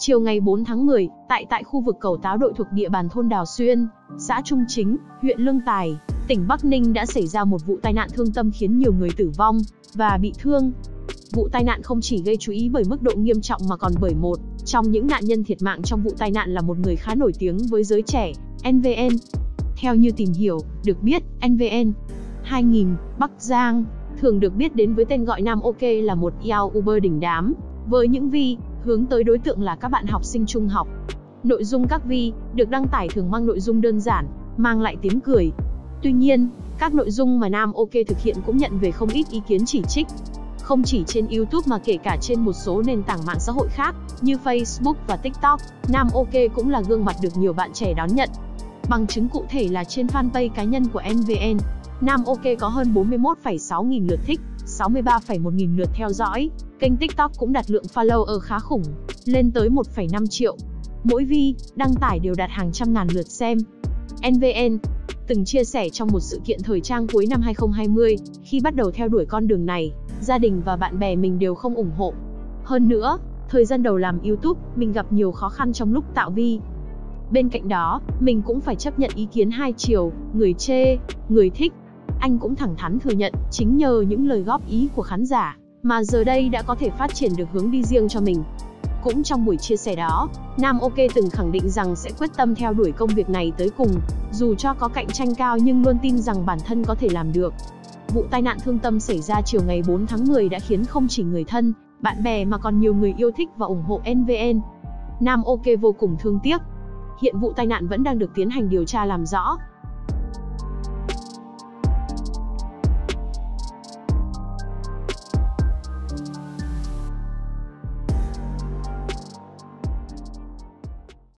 Chiều ngày 4 tháng 10, tại tại khu vực cầu Táo đội thuộc địa bàn thôn Đào Xuyên, xã Trung Chính, huyện Lương Tài, tỉnh Bắc Ninh đã xảy ra một vụ tai nạn thương tâm khiến nhiều người tử vong và bị thương. Vụ tai nạn không chỉ gây chú ý bởi mức độ nghiêm trọng mà còn bởi một trong những nạn nhân thiệt mạng trong vụ tai nạn là một người khá nổi tiếng với giới trẻ, NVN. Theo như tìm hiểu, được biết, NVN 2000, Bắc Giang, thường được biết đến với tên gọi Nam OK là một yao Uber đỉnh đám, với những vi hướng tới đối tượng là các bạn học sinh trung học. Nội dung các vi được đăng tải thường mang nội dung đơn giản, mang lại tiếng cười. Tuy nhiên, các nội dung mà Nam OK thực hiện cũng nhận về không ít ý kiến chỉ trích. Không chỉ trên YouTube mà kể cả trên một số nền tảng mạng xã hội khác, như Facebook và TikTok, Nam OK cũng là gương mặt được nhiều bạn trẻ đón nhận. Bằng chứng cụ thể là trên fanpage cá nhân của NVN, Nam OK có hơn 41,6 nghìn lượt thích, 63,1 nghìn lượt theo dõi. Kênh TikTok cũng đạt lượng follower khá khủng, lên tới 1,5 triệu. Mỗi vi, đăng tải đều đạt hàng trăm ngàn lượt xem. NVN từng chia sẻ trong một sự kiện thời trang cuối năm 2020, khi bắt đầu theo đuổi con đường này, gia đình và bạn bè mình đều không ủng hộ. Hơn nữa, thời gian đầu làm YouTube, mình gặp nhiều khó khăn trong lúc tạo vi. Bên cạnh đó, mình cũng phải chấp nhận ý kiến hai chiều, người chê, người thích. Anh cũng thẳng thắn thừa nhận, chính nhờ những lời góp ý của khán giả, mà giờ đây đã có thể phát triển được hướng đi riêng cho mình. Cũng trong buổi chia sẻ đó, Nam OK từng khẳng định rằng sẽ quyết tâm theo đuổi công việc này tới cùng, dù cho có cạnh tranh cao nhưng luôn tin rằng bản thân có thể làm được. Vụ tai nạn thương tâm xảy ra chiều ngày 4 tháng 10 đã khiến không chỉ người thân, bạn bè mà còn nhiều người yêu thích và ủng hộ NVN. Nam OK vô cùng thương tiếc. Hiện vụ tai nạn vẫn đang được tiến hành điều tra làm rõ.